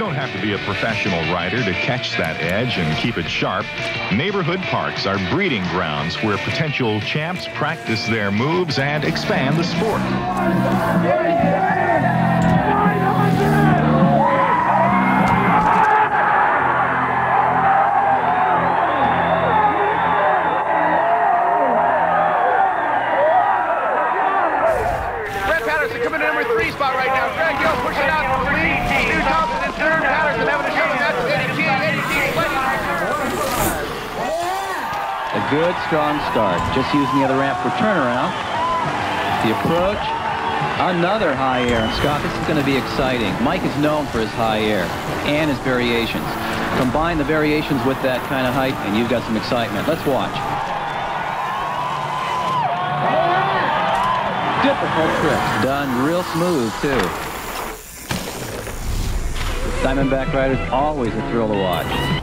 don't have to be a professional rider to catch that edge and keep it sharp. Neighborhood parks are breeding grounds where potential champs practice their moves and expand the sport. Patterson coming in number three spot right now. Greg Gill pushing good, strong start. Just using the other ramp for turnaround. The approach. Another high air. Scott, this is going to be exciting. Mike is known for his high air and his variations. Combine the variations with that kind of height, and you've got some excitement. Let's watch. Difficult trick. Done real smooth, too. Diamondback Riders, always a thrill to watch.